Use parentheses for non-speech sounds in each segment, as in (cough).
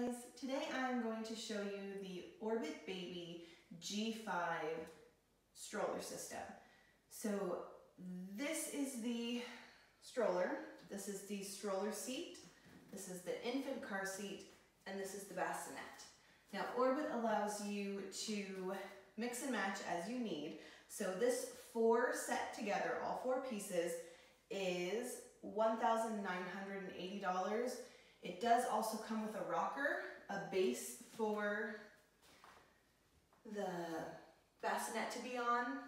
guys, today I'm going to show you the Orbit Baby G5 stroller system. So this is the stroller, this is the stroller seat, this is the infant car seat, and this is the bassinet. Now Orbit allows you to mix and match as you need. So this four set together, all four pieces, is $1,980 it does also come with a rocker, a base for the bassinet to be on.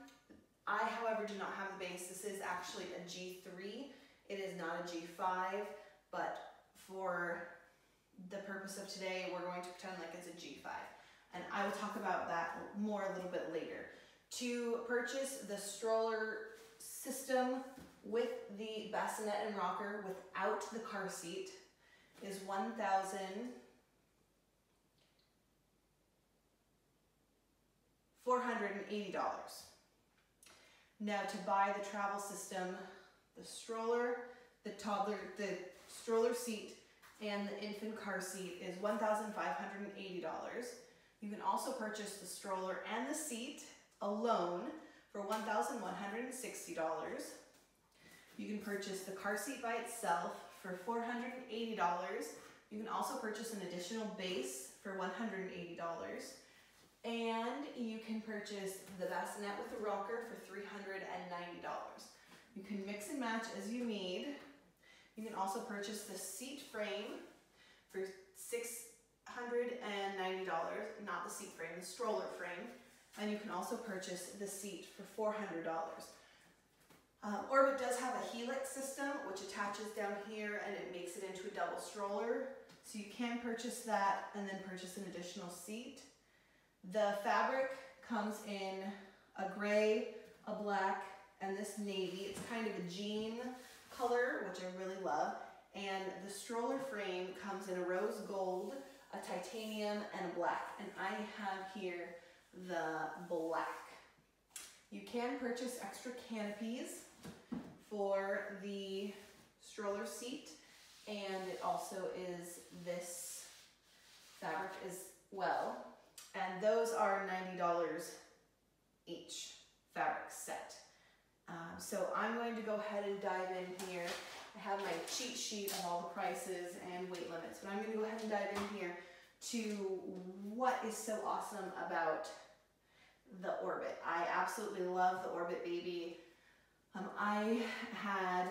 I, however, do not have the base. This is actually a G3. It is not a G5, but for the purpose of today, we're going to pretend like it's a G5. And I will talk about that more a little bit later. To purchase the stroller system with the bassinet and rocker without the car seat, is one thousand four hundred and eighty dollars. Now to buy the travel system, the stroller, the toddler, the stroller seat, and the infant car seat is $1,580. You can also purchase the stroller and the seat alone for $1,160. You can purchase the car seat by itself for $480. You can also purchase an additional base for $180. And you can purchase the bassinet with the rocker for $390. You can mix and match as you need. You can also purchase the seat frame for $690, not the seat frame, the stroller frame. And you can also purchase the seat for $400. Um, Orbit does have a helix system which attaches down here and it makes it into a double stroller. So you can purchase that and then purchase an additional seat. The fabric comes in a gray, a black, and this navy. It's kind of a jean color, which I really love. And the stroller frame comes in a rose gold, a titanium, and a black. And I have here the black. You can purchase extra canopies for the stroller seat and it also is this fabric as well and those are $90 each fabric set. Um, so I'm going to go ahead and dive in here. I have my cheat sheet of all the prices and weight limits, but I'm going to go ahead and dive in here to what is so awesome about the Orbit. I absolutely love the Orbit Baby um, I had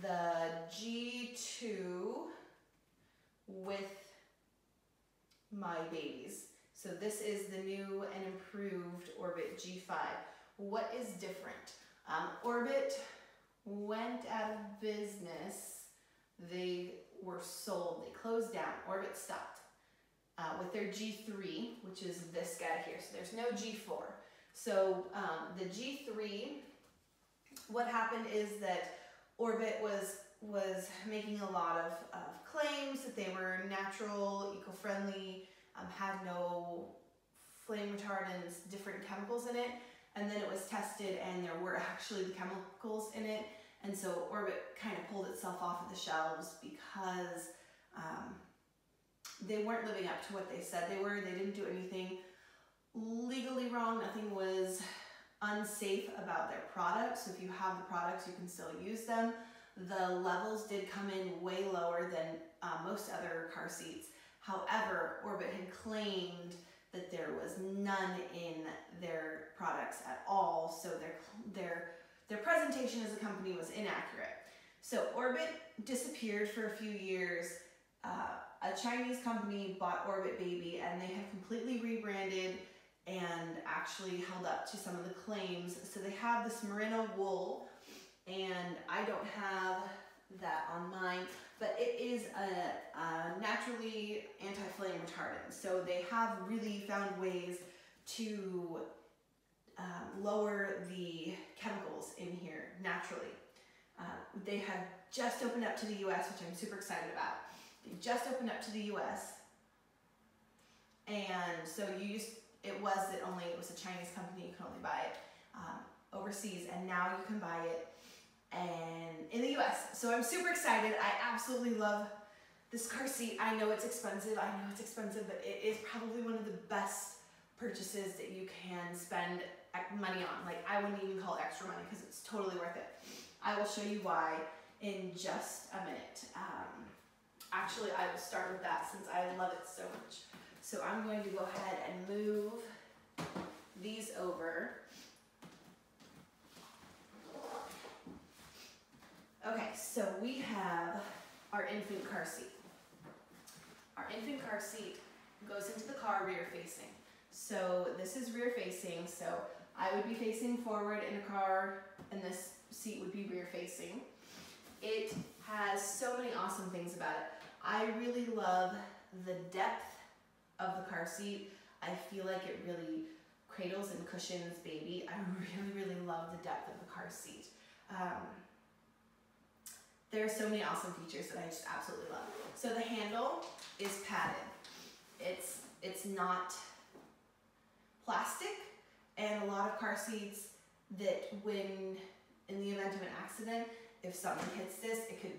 the G2 with my babies. So this is the new and improved Orbit G5. What is different? Um, Orbit went out of business. They were sold. They closed down. Orbit stopped uh, with their G3, which is this guy here. So there's no G4. So um, the G3 what happened is that Orbit was was making a lot of, of claims that they were natural, eco-friendly, um, had no flame retardants, different chemicals in it. And then it was tested and there were (laughs) actually the chemicals in it. And so Orbit kind of pulled itself off of the shelves because um, they weren't living up to what they said they were. They didn't do anything legally wrong. Nothing was unsafe about their products. So if you have the products, you can still use them. The levels did come in way lower than uh, most other car seats. However, Orbit had claimed that there was none in their products at all, so their, their, their presentation as a company was inaccurate. So Orbit disappeared for a few years. Uh, a Chinese company bought Orbit Baby and they have completely rebranded and actually held up to some of the claims. So they have this merino wool and I don't have that on mine, but it is a, a naturally anti-flame retardant. So they have really found ways to um, lower the chemicals in here naturally. Uh, they have just opened up to the US, which I'm super excited about. They just opened up to the US. And so you use it was that only it was a Chinese company, you could only buy it um, overseas, and now you can buy it and in the US. So I'm super excited. I absolutely love This car seat, I know it's expensive, I know it's expensive, but it is probably one of the best purchases that you can spend money on. Like I wouldn't even call it extra money because it's totally worth it. I will show you why in just a minute. Um, actually, I will start with that since I love it so much. So I'm going to go ahead and move these over. Okay, so we have our infant car seat. Our infant car seat goes into the car rear facing. So this is rear facing, so I would be facing forward in a car and this seat would be rear facing. It has so many awesome things about it. I really love the depth of the car seat. I feel like it really cradles and cushions baby. I (laughs) really, really love the depth of the car seat. Um, there are so many awesome features that I just absolutely love. So the handle is padded. It's, it's not plastic and a lot of car seats that when, in the event of an accident, if something hits this, it could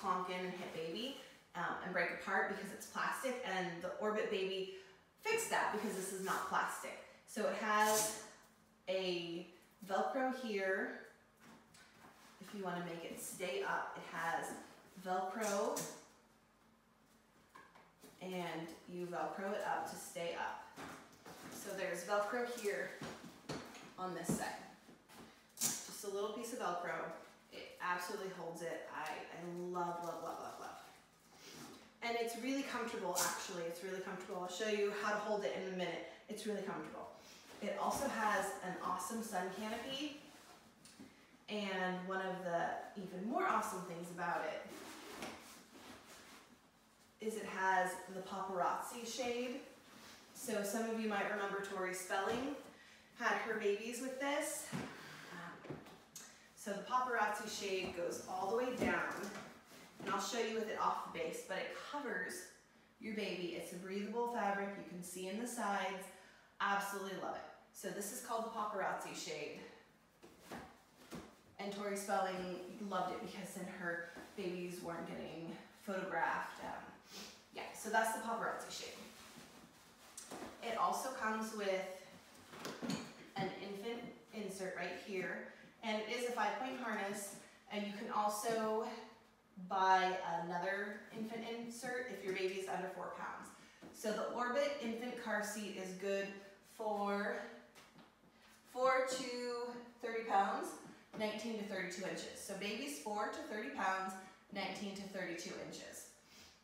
clonk in and hit baby um, and break apart because it's plastic and the Orbit Baby fixed that because this is not plastic. So it has a Velcro here. If you want to make it stay up, it has Velcro and you Velcro it up to stay up. So there's Velcro here on this side. Just a little piece of Velcro. It absolutely holds it. I, I love, love, love, love, love. And it's really comfortable actually, it's really comfortable. I'll show you how to hold it in a minute. It's really comfortable. It also has an awesome sun canopy. And one of the even more awesome things about it is it has the paparazzi shade. So some of you might remember Tori Spelling had her babies with this. Um, so the paparazzi shade goes all the way down and I'll show you with it off the base, but it covers your baby. It's a breathable fabric. You can see in the sides. Absolutely love it. So this is called the paparazzi shade. And Tori Spelling loved it because then her babies weren't getting photographed. Um, yeah, so that's the paparazzi shade. It also comes with an infant insert right here, and it is a five-point harness, and you can also buy another infant insert if your baby is under four pounds. So the Orbit infant car seat is good for four to 30 pounds, 19 to 32 inches. So babies four to 30 pounds, 19 to 32 inches.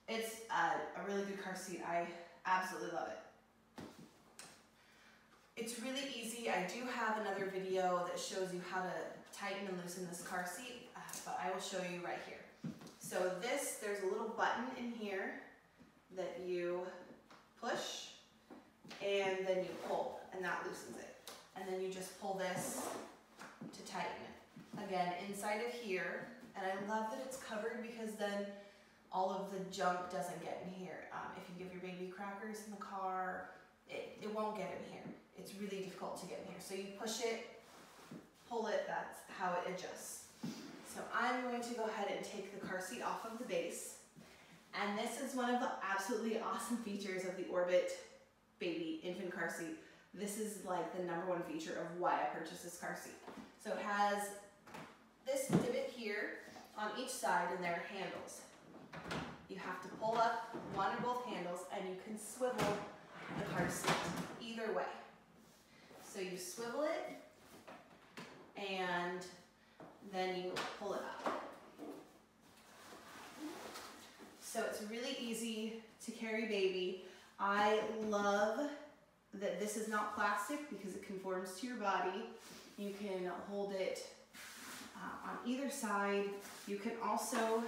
It's a, really good car seat. I absolutely love it. It's really easy. I do have another video that shows you how to tighten and loosen this car seat, uh, but I will show you right here. So this, there's a little button in here that you push and then you pull and that loosens it. And then you just pull this to tighten it. Again, inside of here, and I love that it's covered because then all of the junk doesn't get in here. Um, if you give your baby crackers in the car, it, it won't get in here. It's really difficult to get in here. So you push it, pull it, that's how it adjusts. So I'm going to go ahead and take the car seat off of the base. And this is one of the absolutely awesome features of the Orbit Baby infant car seat. This is like the number one feature of why I purchased this car seat. So it has this divot here on each side and there are handles. You have to pull up one or both handles and you can swivel the car seat either way. So you swivel it and then you pull it up. So it's really easy to carry baby. I love that this is not plastic because it conforms to your body. You can hold it uh, on either side. You can also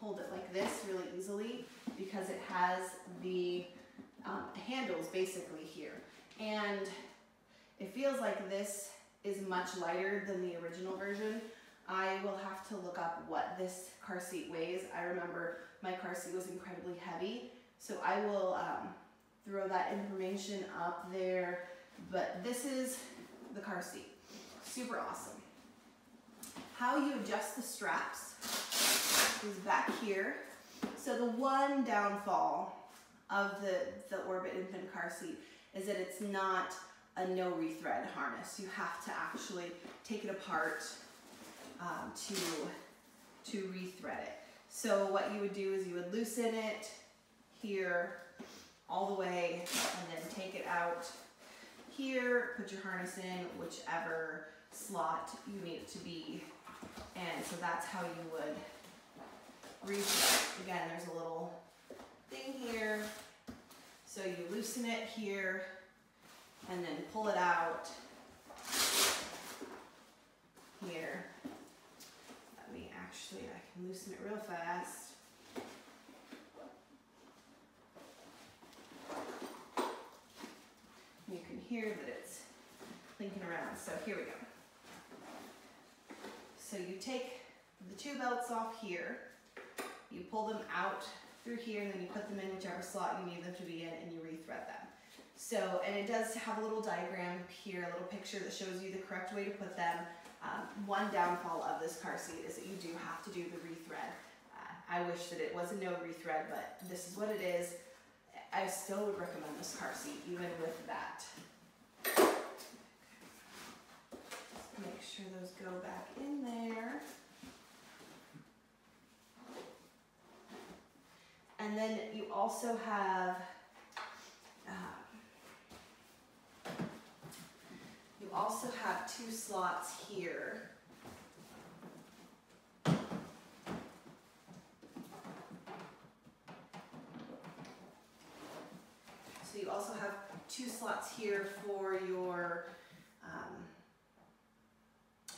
hold it like this really easily because it has the um, handles basically here. And it feels like this is much lighter than the original version. I will have to look up what this car seat weighs. I remember my car seat was incredibly heavy, so I will um, throw that information up there. But this is the car seat. Super awesome. How you adjust the straps is back here. So the one downfall of the, the Orbit infant car seat is that it's not a no rethread harness. You have to actually take it apart um, to, to rethread it. So what you would do is you would loosen it here all the way and then take it out here, put your harness in whichever slot you need it to be. And so that's how you would rethread. Again, there's a little thing here. So you loosen it here and then pull it out here. Let me actually, I can loosen it real fast. You can hear that it's clinking around. So here we go. So you take the two belts off here, you pull them out through here, and then you put them in whichever slot you need them to be in, and you rethread them. So, and it does have a little diagram here, a little picture that shows you the correct way to put them. Um, one downfall of this car seat is that you do have to do the rethread. Uh, I wish that it was a no rethread, but this is what it is. I still would recommend this car seat, even with that. Make sure those go back in there. And then you also have, um, you also have two slots here. So you also have two slots here for your um,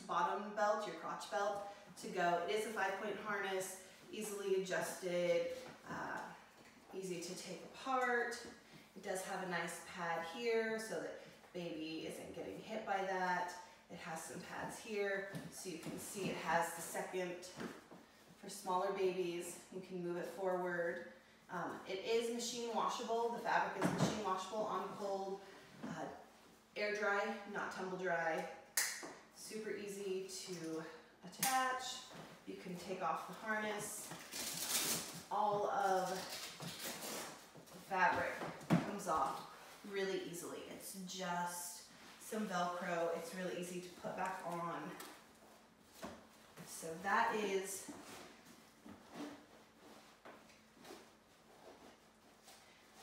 bottom belt, your crotch belt to go. It is a five point harness, easily adjusted, uh, easy to take apart. It does have a nice pad here so that baby isn't getting hit by that. It has some pads here so you can see it has the second for smaller babies. You can move it forward. Um, it is machine washable. The fabric is machine washable on cold, uh, air dry, not tumble dry. Super easy to attach. You can take off the harness. All of the fabric comes off really easily. It's just some Velcro. It's really easy to put back on. So that is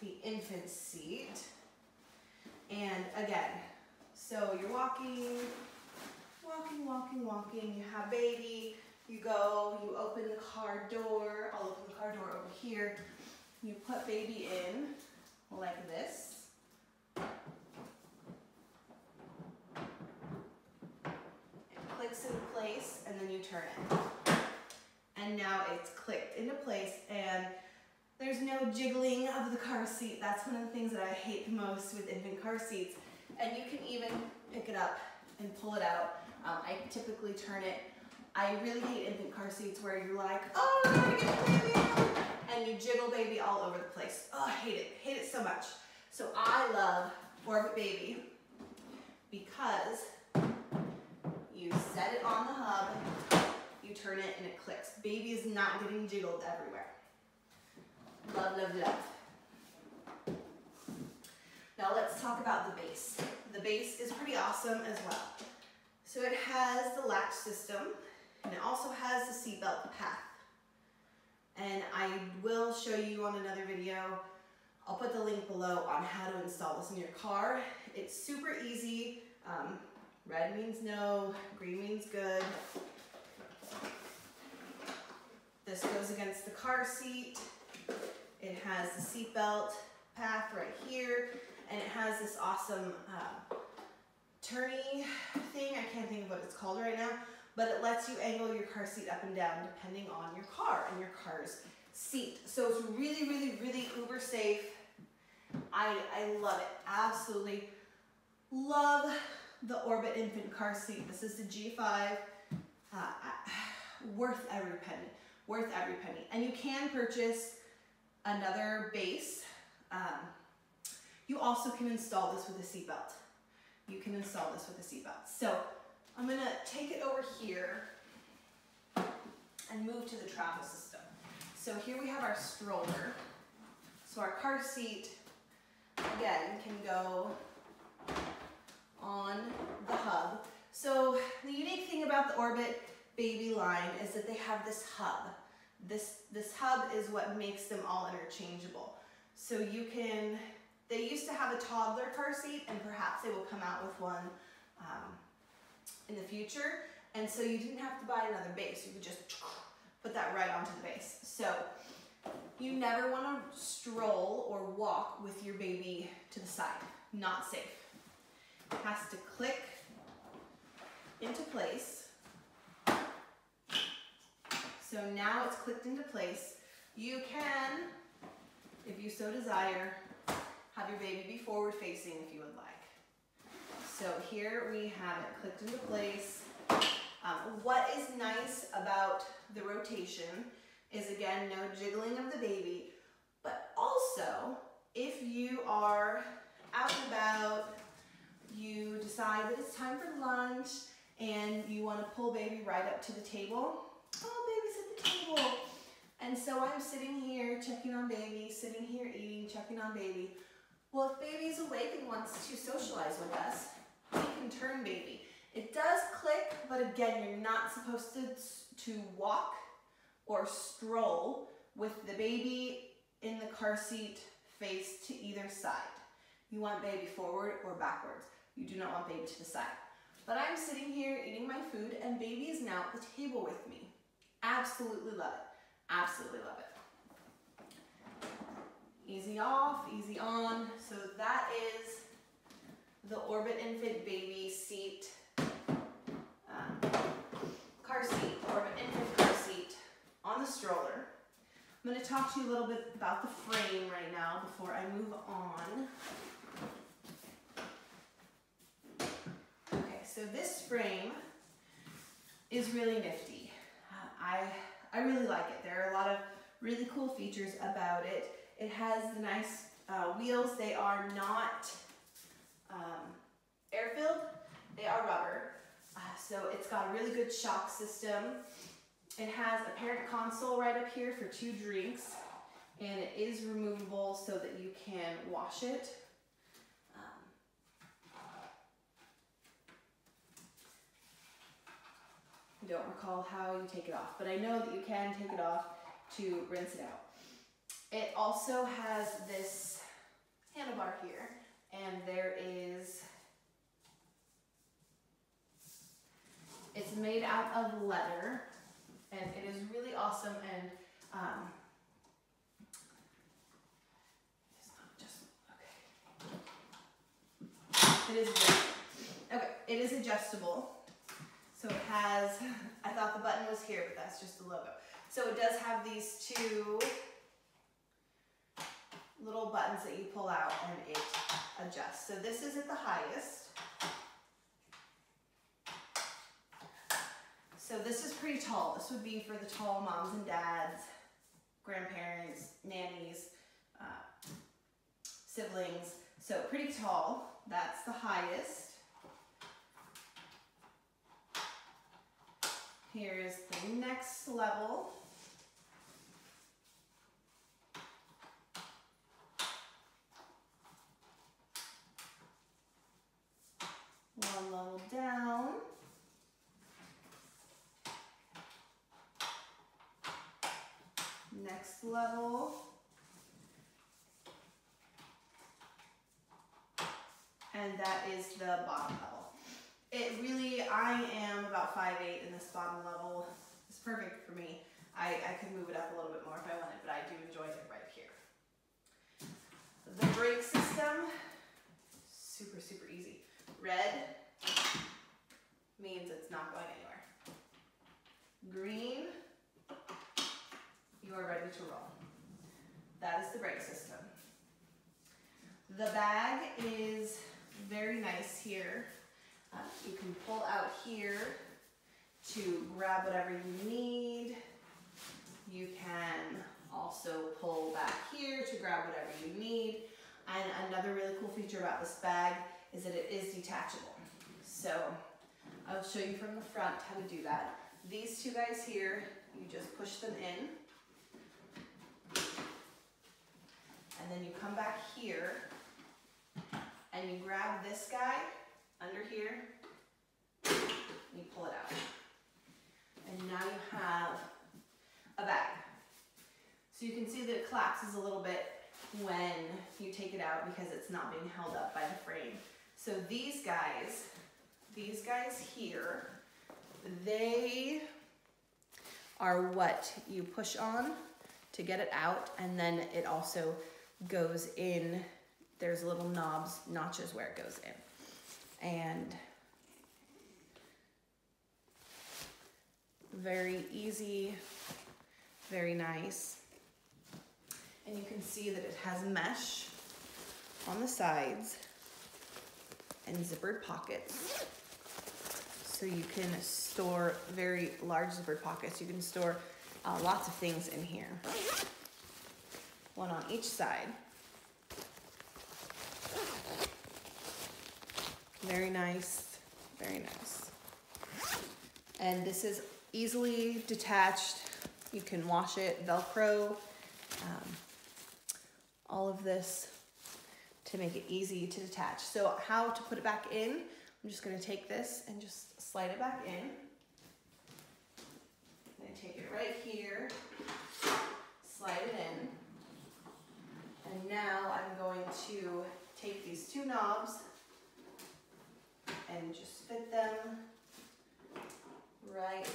the infant seat. And again, so you're walking, walking, walking, walking, you have baby, you go, you open the car door, I'll open the car door over here, you put baby in like this. It clicks into place and then you turn it. And now it's clicked into place and there's no jiggling of the car seat. That's one of the things that I hate the most with infant car seats. And you can even pick it up and pull it out. Um, I typically turn it. I really hate infant car seats where you're like, oh, I gotta get the baby out. And you jiggle baby all over the place. Oh, I hate it, hate it so much. So I love Orbit Baby because you set it on the hub, you turn it and it clicks. Baby is not getting jiggled everywhere. Love, love, love. Now let's talk about the base. The base is pretty awesome as well. So it has the latch system and it also has the seatbelt path. And I will show you on another video, I'll put the link below on how to install this in your car. It's super easy. Um, red means no, green means good. This goes against the car seat. It has the seatbelt path right here, and it has this awesome uh, turny thing. I can't think of what it's called right now, but it lets you angle your car seat up and down depending on your car and your car's seat. So it's really, really, really uber safe. I, I love it, absolutely love the Orbit infant car seat. This is the G5, uh, (sighs) worth every penny, worth every penny. And you can purchase another base. Um, you also can install this with a seatbelt. You can install this with a seatbelt. So I'm gonna take it over here and move to the travel system. So here we have our stroller. So our car seat, again, can go on the hub. So the unique thing about the Orbit baby line is that they have this hub. This, this hub is what makes them all interchangeable. So you can, they used to have a toddler car seat and perhaps they will come out with one um, in the future. And so you didn't have to buy another base. You could just put that right onto the base. So you never want to stroll or walk with your baby to the side. Not safe. It has to click into place. So now it's clicked into place. You can, if you so desire, have your baby be forward facing if you would like. So here we have it clicked into place. Um, what is nice about the rotation is again, no jiggling of the baby, but also if you are out and about, you decide that it's time for lunch and you want to pull baby right up to the table. Oh, And so I'm sitting here checking on baby, sitting here eating, checking on baby. Well, if baby's awake and wants to socialize with us, we can turn baby. It does click, but again, you're not supposed to, to walk or stroll with the baby in the car seat face to either side. You want baby forward or backwards. You do not want baby to the side. But I'm sitting here eating my food and baby is now at the table with me. Absolutely love it. Absolutely love it. Easy off, easy on. So that is the Orbit Infant Baby Seat, um, car seat, Orbit Infant car seat on the stroller. I'm going to talk to you a little bit about the frame right now before I move on. Okay, so this frame is really nifty. I, I really like it. There are a lot of really cool features about it. It has the nice uh, wheels. They are not um, air-filled, they are rubber. Uh, so it's got a really good shock system. It has a parent console right up here for two drinks and it is removable so that you can wash it. I don't recall how you take it off, but I know that you can take it off to rinse it out. It also has this handlebar here and there is, it's made out of leather and it is really awesome and um, it's not just, okay. It is, okay, it is adjustable. So it has, (laughs) I thought the button was here, but that's just the logo. So it does have these two little buttons that you pull out and it adjusts. So this is at the highest. So this is pretty tall. This would be for the tall moms and dads, grandparents, nannies, uh, siblings. So pretty tall. That's the highest. Here's the next level. One level down. Next level. And that is the bottom level. It really, I am about 5'8", and this bottom level is perfect for me. I, I could move it up a little bit more if I wanted, but I do enjoy it right here. The brake system, super, super easy. Red means it's not going anywhere. Green, you are ready to roll. That is the brake system. The bag is very nice here. You can pull out here to grab whatever you need. You can also pull back here to grab whatever you need. And another really cool feature about this bag is that it is detachable. So I'll show you from the front how to do that. These two guys here, you just push them in. And then you come back here and you grab this guy under here and you pull it out. And now you have a bag. So you can see that it collapses a little bit when you take it out because it's not being held up by the frame. So these guys, these guys here, they are what you push on to get it out and then it also goes in, there's little knobs, notches where it goes in. And very easy, very nice. And you can see that it has mesh on the sides and zippered pockets. So you can store very large zippered pockets. You can store uh, lots of things in here. One on each side. Very nice, very nice. And this is easily detached. You can wash it, Velcro, um, all of this to make it easy to detach. So how to put it back in, I'm just gonna take this and just slide it back in. I take it right here, slide it in. And now I'm going to take these two knobs and just fit them right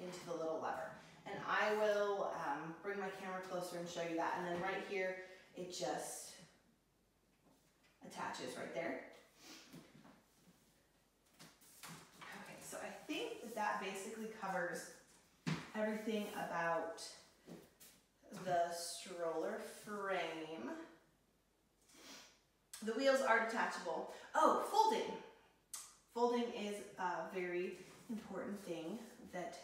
into the little lever. And I will um, bring my camera closer and show you that. And then right here, it just attaches right there. Okay, so I think that that basically covers everything about the stroller frame. The wheels are detachable. Oh, folding. Folding is a very important thing that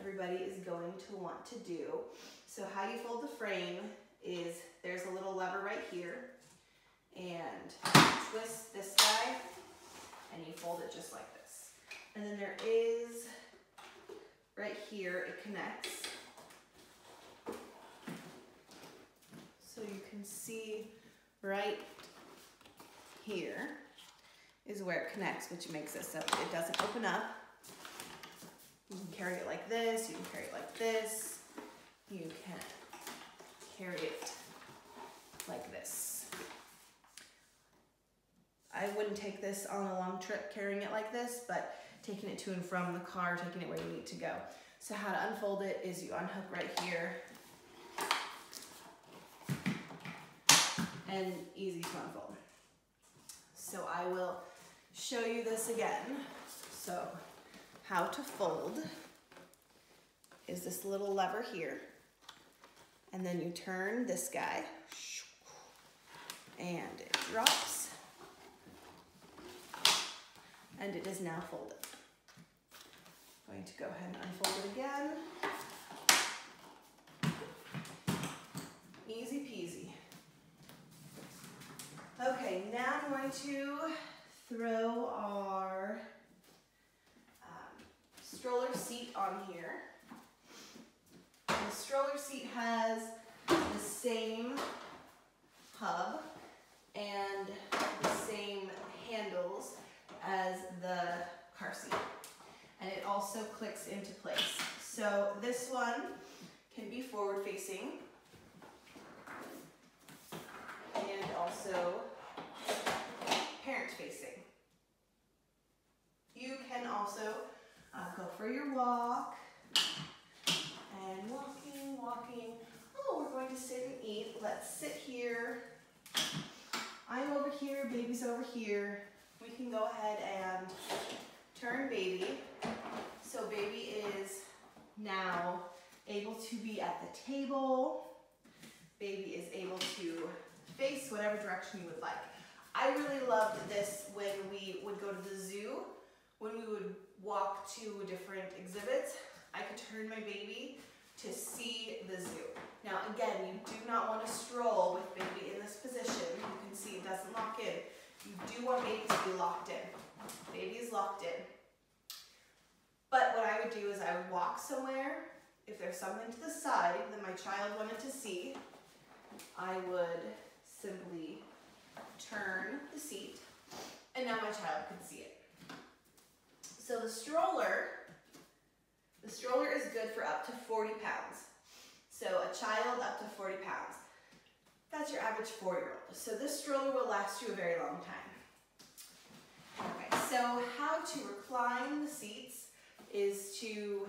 everybody is going to want to do. So how you fold the frame is there's a little lever right here and twist this guy and you fold it just like this. And then there is, right here, it connects. So you can see right here is where it connects, which makes it so it doesn't open up. You can carry it like this, you can carry it like this, you can carry it like this. I wouldn't take this on a long trip carrying it like this, but taking it to and from the car, taking it where you need to go. So how to unfold it is you unhook right here and easy to unfold. So I will show you this again. So how to fold is this little lever here. And then you turn this guy and it drops and it is now folded. I'm going to go ahead and unfold it again. Easy peasy. Okay, now I'm going to throw our um, stroller seat on here. The stroller seat has the same hub and the same handles as the car seat. And it also clicks into place. So this one can be forward facing and also parent facing. You can also uh, go for your walk and walking, walking. Oh, we're going to sit and eat. Let's sit here. I'm over here, baby's over here. We can go ahead and turn baby. So baby is now able to be at the table. Baby is able to face whatever direction you would like. I really loved this when we would go to the zoo, when we would walk to different exhibits. I could turn my baby to see the zoo. Now again, you do not want to stroll with baby in this position. You can see it doesn't lock in. You do want baby to be locked in. Baby is locked in. But what I would do is I would walk somewhere if there's something to the side that my child wanted to see, I would simply turn the seat and now my child can see it. So the stroller, the stroller is good for up to 40 pounds. So a child up to 40 pounds. That's your average four-year-old. So this stroller will last you a very long time. Okay, so how to recline the seats is to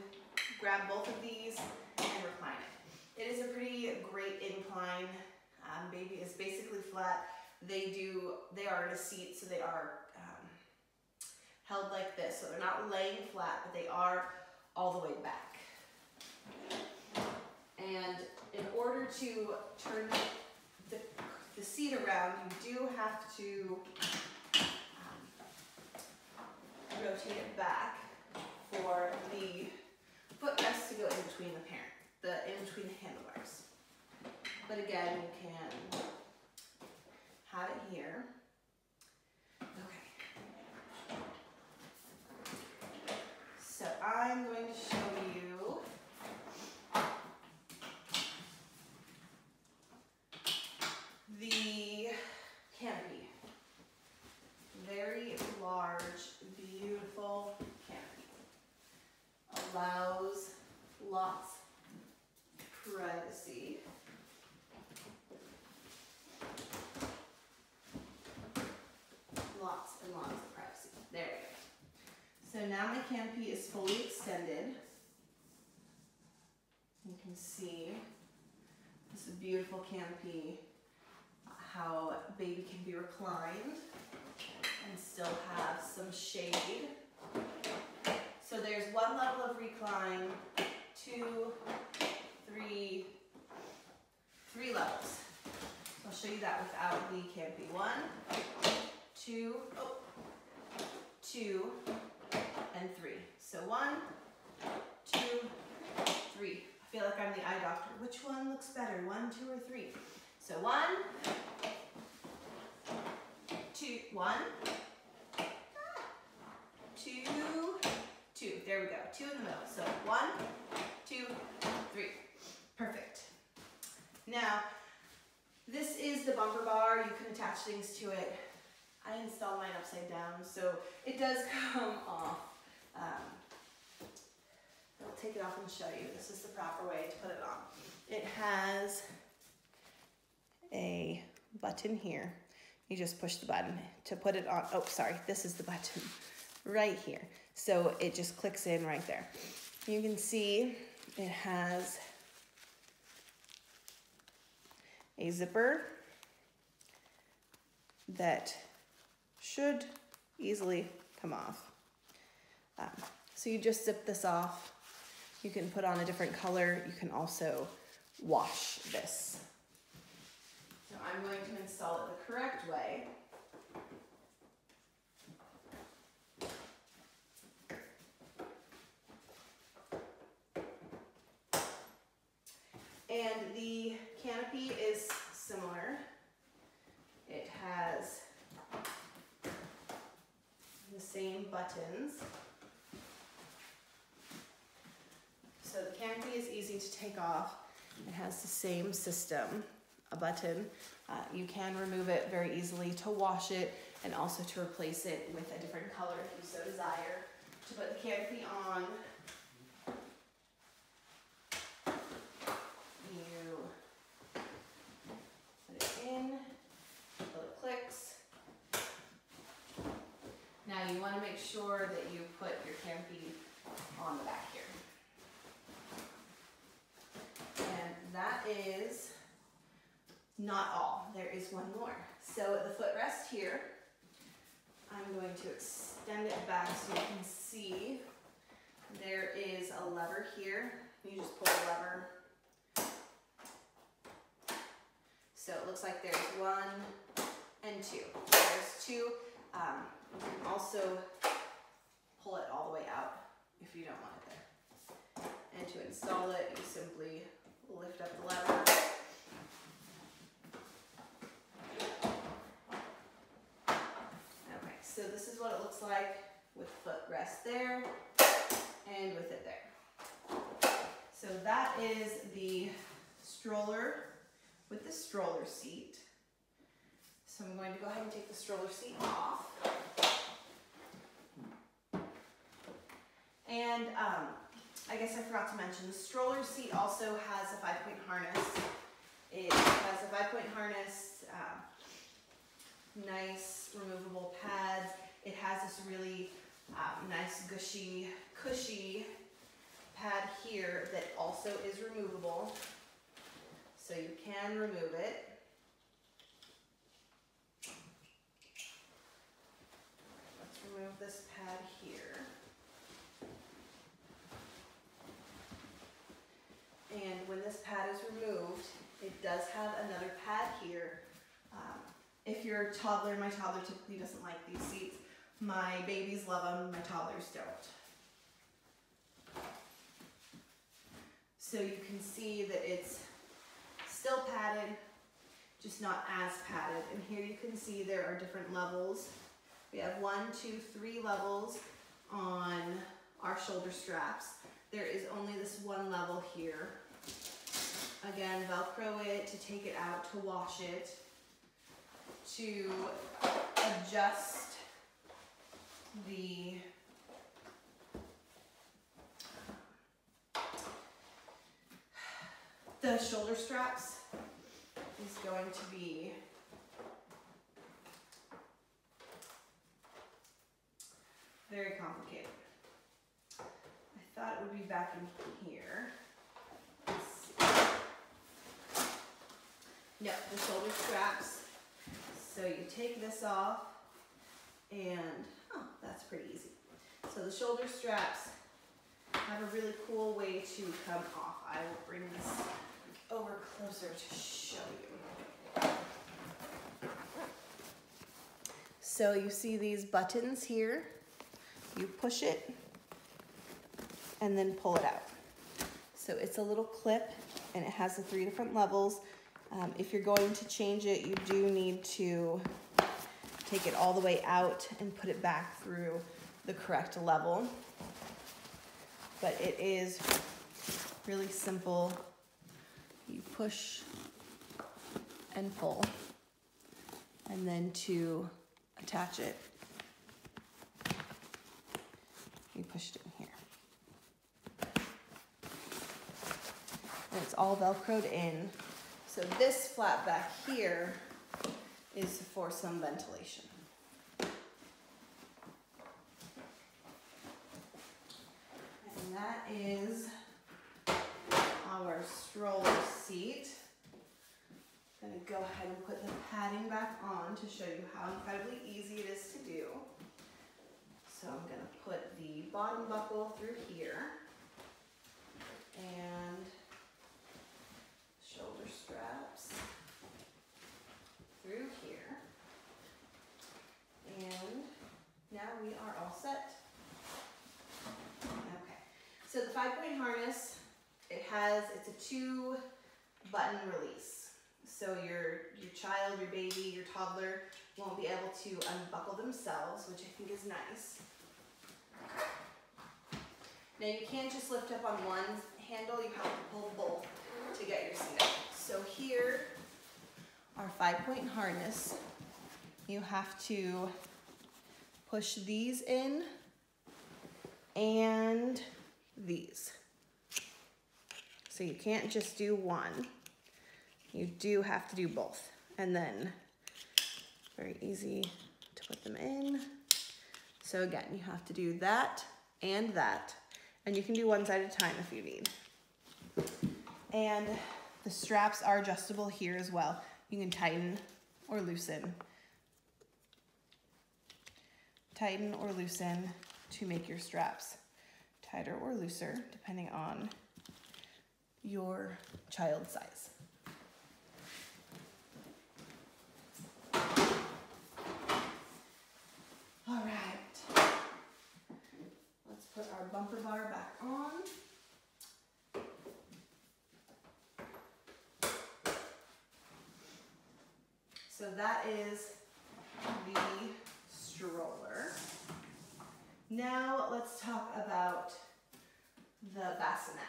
grab both of these and recline it. It is a pretty great incline. Um, baby is basically flat. They do, they are in a seat, so they are held like this. So they're not laying flat, but they are all the way back. And in order to turn the, the seat around, you do have to um, rotate it back for the footrest to go in between the parent, the in between the handlebars. But again, you can have it here. Okay. So I'm going to show you the canopy. Very large, beautiful canopy. Allows lots of privacy. Lots and lots of privacy. There we go. So now my canopy is fully extended. You can see this beautiful canopy, how baby can be reclined and still have some shade. So there's one level of recline, two, three, three levels. I'll show you that without the canopy. One, two, oh, two, and three. So one, two, three. I feel like I'm the eye doctor. Which one looks better, one, two, or three? So one, two, one, two, two. There we go, two in the middle. So one, two, three. Perfect. Now, this is the bumper bar. You can attach things to it. I installed mine upside down, so it does (laughs) come off. Um, I'll take it off and show you. This is the proper way to put it on. It has a button here. You just push the button to put it on. Oh, sorry, this is the button (laughs) right here. So it just clicks in right there. You can see it has a zipper that should easily come off. Um, so you just zip this off. You can put on a different color. You can also wash this. So I'm going to install it the correct way. And the canopy is similar. It has the same buttons. So the canopy is easy to take off. It has the same system, a button. Uh, you can remove it very easily to wash it and also to replace it with a different color if you so desire. To put the canopy on, you put it in until it clicks. Now you want to make sure that you put your canopy on the back here. And that is not all. There is one more. So the footrest here, I'm going to extend it back so you can see there is a lever here. You just pull the lever. So it looks like there's one and two. There's two. Um, you can also pull it all the way out if you don't want it there. And to install it, you simply lift up the lever. Okay, so this is what it looks like with footrest there and with it there. So that is the stroller with the stroller seat. So I'm going to go ahead and take the stroller seat off. And um, I guess I forgot to mention, the stroller seat also has a five point harness. It has a five point harness, um, nice removable pads. It has this really um, nice gushy, cushy pad here that also is removable. So you can remove it. Let's remove this pad here. And when this pad is removed, it does have another pad here. Um, if you're a toddler, my toddler typically doesn't like these seats. My babies love them, my toddlers don't. So you can see that it's still padded, just not as padded. And here you can see there are different levels. We have one, two, three levels on our shoulder straps. There is only this one level here. Again, Velcro it to take it out, to wash it, to adjust the the shoulder straps is going to be very complicated. I thought it would be back in here. No, the shoulder straps. So you take this off and, oh, that's pretty easy. So the shoulder straps have a really cool way to come off. I will bring this over closer to show you. So you see these buttons here. You push it and then pull it out. So it's a little clip and it has the three different levels. Um, if you're going to change it, you do need to take it all the way out and put it back through the correct level. But it is really simple. You push and pull. And then to attach it, you push it in here. And it's all Velcroed in. So this flap back here is for some ventilation. And that is our stroller seat. I'm gonna go ahead and put the padding back on to show you how incredibly easy it is to do. So I'm gonna put the bottom buckle through here and shoulder straps through here. And now we are all set. Okay, so the five point harness, it has, it's a two button release. So your, your child, your baby, your toddler won't be able to unbuckle themselves, which I think is nice. Now you can't just lift up on one handle, you have to pull both to get your seat up. So here, our five point harness, you have to push these in and these. So you can't just do one. You do have to do both. And then very easy to put them in. So again, you have to do that and that. And you can do one side at a time if you need. And the straps are adjustable here as well. You can tighten or loosen. Tighten or loosen to make your straps tighter or looser, depending on your child size. All right. Let's put our bumper bar back on. So that is the. Now let's talk about the bassinet.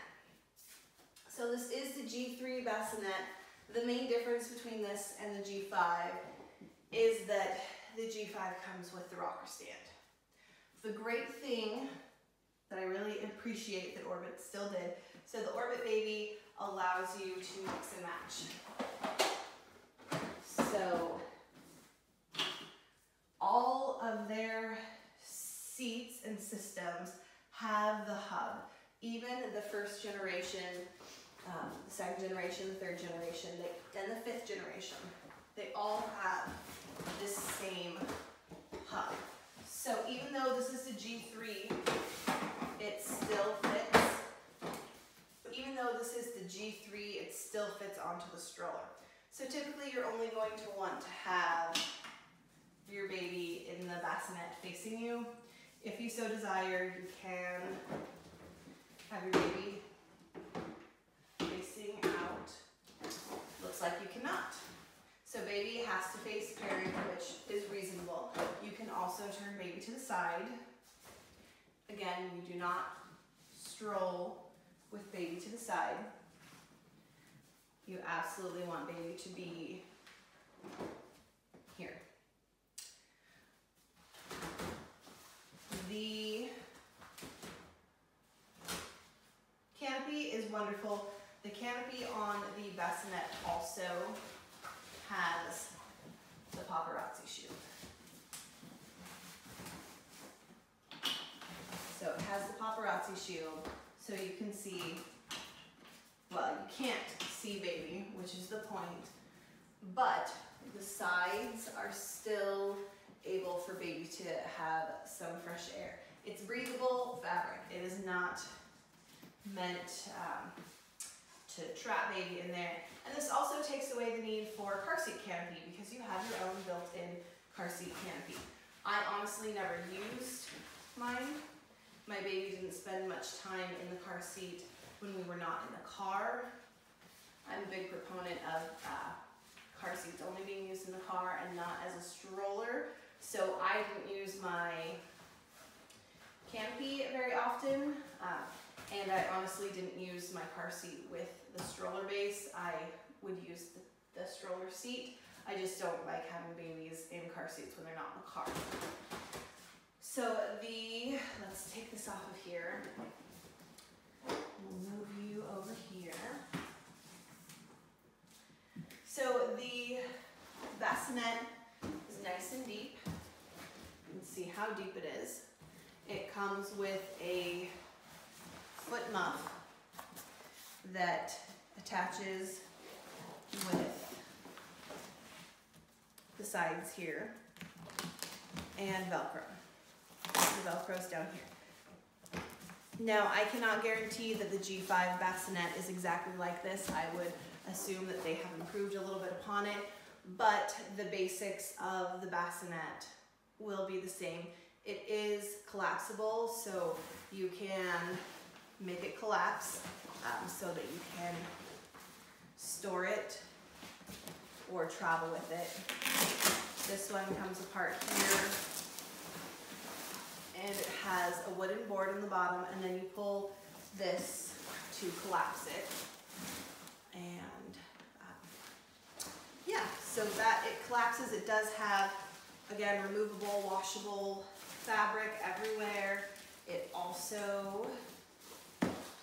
So this is the G3 bassinet. The main difference between this and the G5 is that the G5 comes with the rocker stand. The great thing that I really appreciate that Orbit still did, so the Orbit Baby allows you to mix and match. So all of their systems have the hub. Even the first generation, um, the second generation, the third generation, they, and the fifth generation, they all have this same hub. So even though this is the G3, it still fits. Even though this is the G3, it still fits onto the stroller. So typically you're only going to want to have your baby in the bassinet facing you. If you so desire, you can have your baby facing out. Looks like you cannot. So baby has to face parent, which is reasonable. You can also turn baby to the side. Again, you do not stroll with baby to the side. You absolutely want baby to be here. The canopy is wonderful. The canopy on the bassinet also has the paparazzi shield. So it has the paparazzi shield, so you can see, well, you can't see baby, which is the point, but the sides are still able for baby to have some fresh air. It's breathable fabric. It is not meant um, to trap baby in there. And this also takes away the need for car seat canopy because you have your own built-in car seat canopy. I honestly never used mine. My baby didn't spend much time in the car seat when we were not in the car. I'm a big proponent of uh, car seats only being used in the car and not as a stroller. So I didn't use my canopy very often. Uh, and I honestly didn't use my car seat with the stroller base. I would use the, the stroller seat. I just don't like having babies in car seats when they're not in the car. So the, let's take this off of here. We'll move you over here. So the bassinet is nice and deep. You can see how deep it is. It comes with a foot muff that attaches with the sides here and Velcro. The Velcro's down here. Now, I cannot guarantee that the G5 bassinet is exactly like this. I would assume that they have improved a little bit upon it, but the basics of the bassinet will be the same. It is collapsible, so you can make it collapse um, so that you can store it or travel with it. This one comes apart here and it has a wooden board in the bottom and then you pull this to collapse it. And um, yeah, so that it collapses. It does have, again, removable, washable fabric everywhere. It also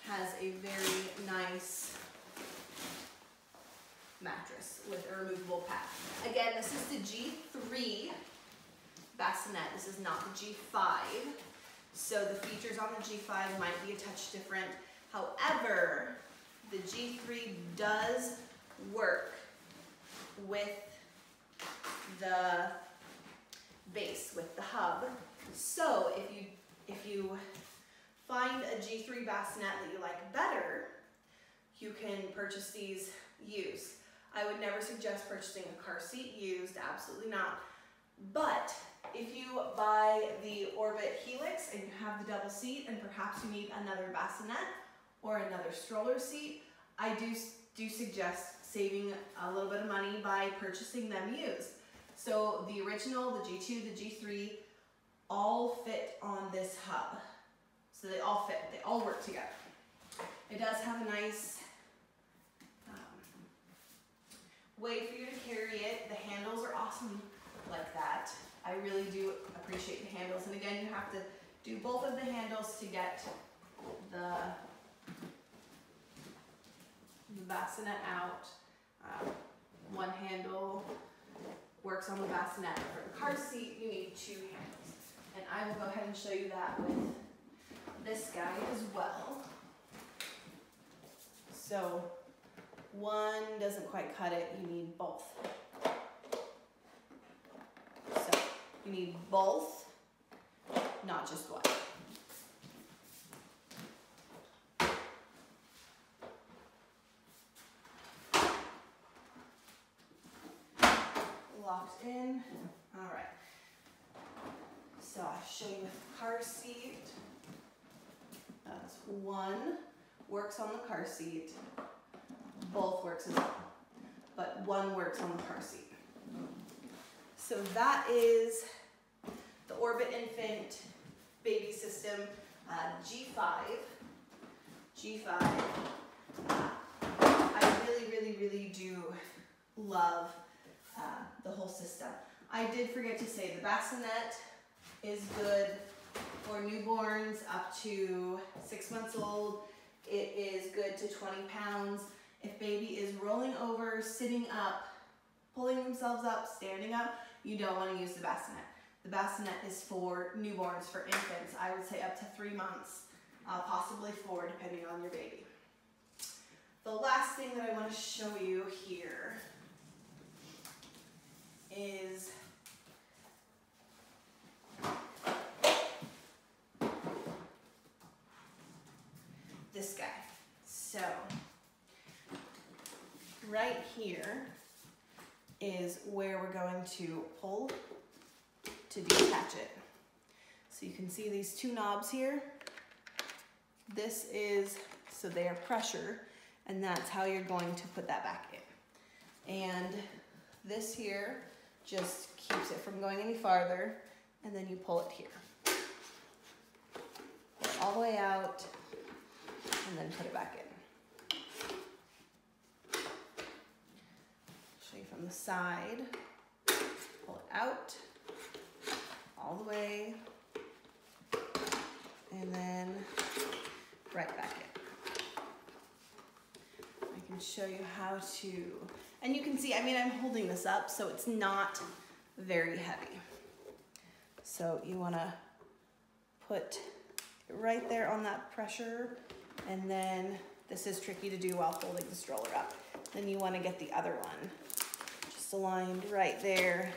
has a very nice mattress with a removable pad. Again, this is the G3 bassinet. This is not the G5. So the features on the G5 might be a touch different. However, the G3 does work with the base, with the hub. So if you, if you find a G3 bassinet that you like better, you can purchase these used. I would never suggest purchasing a car seat used, absolutely not. But if you buy the Orbit Helix and you have the double seat and perhaps you need another bassinet or another stroller seat, I do, do suggest saving a little bit of money by purchasing them used. So the original, the G2, the G3, all fit on this hub. So they all fit, they all work together. It does have a nice way for you to carry it. The handles are awesome like that. I really do appreciate the handles. And again, you have to do both of the handles to get the, the bassinet out. Um, one handle works on the bassinet. For the car seat, you need two handles. And I will go ahead and show you that with this guy as well. So one doesn't quite cut it, you need both. So you need both, not just one. Locked in, all right. So I'll show you with the car seat. That's one works on the car seat, both works as well, but one works on the car seat. So that is the Orbit Infant Baby System uh, G5. G5. Uh, I really, really, really do love uh, the whole system. I did forget to say the bassinet is good for newborns up to six months old. It is good to 20 pounds. If baby is rolling over, sitting up, pulling themselves up, standing up, you don't want to use the bassinet. The bassinet is for newborns, for infants. I would say up to three months, uh, possibly four, depending on your baby. The last thing that I want to show you here is this guy. So, right here is where we're going to pull to detach it. So you can see these two knobs here. This is, so they are pressure, and that's how you're going to put that back in. And this here just keeps it from going any farther, and then you pull it here. Pull it all the way out, and then put it back in. Show you from the side. Pull it out, all the way, and then right back in. I can show you how to, and you can see, I mean, I'm holding this up, so it's not very heavy. So you wanna put right there on that pressure and then this is tricky to do while holding the stroller up. Then you wanna get the other one aligned right there.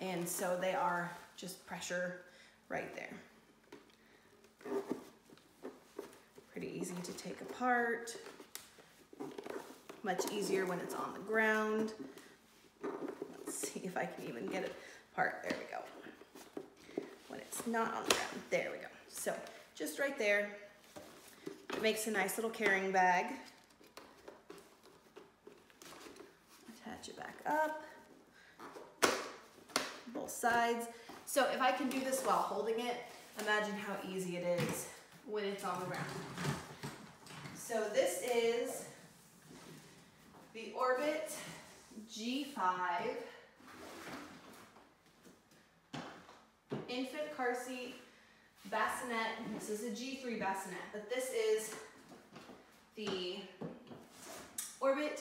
And so they are just pressure right there. Pretty easy to take apart. Much easier when it's on the ground. Let's see if I can even get it apart. There we go. When it's not on the ground, there we go. So just right there, it makes a nice little carrying bag. It back up, both sides. So if I can do this while holding it, imagine how easy it is when it's on the ground. So this is the Orbit G5 infant car seat bassinet. This is a G3 bassinet, but this is the Orbit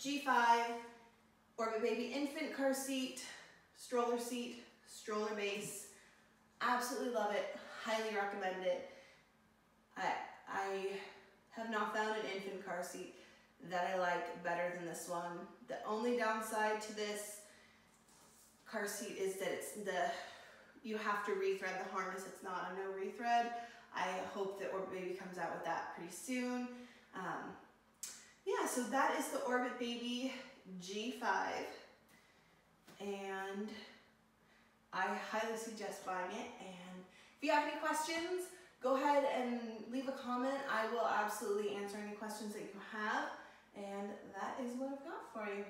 G5 Orbit Baby infant car seat, stroller seat, stroller base. Absolutely love it. Highly recommend it. I, I have not found an infant car seat that I like better than this one. The only downside to this car seat is that it's the you have to rethread the harness. It's not a no rethread. I hope that Orbit Baby comes out with that pretty soon. Um, yeah, so that is the Orbit Baby G5. And I highly suggest buying it. And if you have any questions, go ahead and leave a comment. I will absolutely answer any questions that you have. And that is what I've got for you.